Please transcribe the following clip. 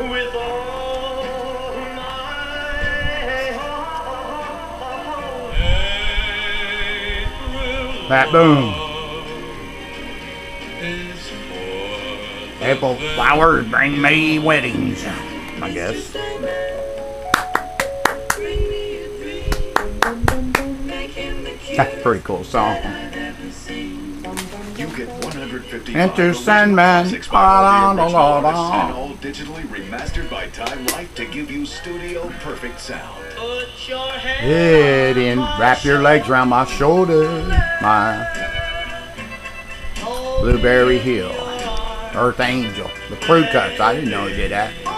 with all. That boom. Apple flowers bring me weddings. I guess. That's a pretty cool song. You get 150 Enter Sandman. classics by all the La, la, original la, and all digitally remastered by Time Life to give you studio perfect sound. Put your hand Head in, wrap your legs around my shoulder. My Blueberry Hill, Earth Angel, the crew cuts. I didn't know he did that.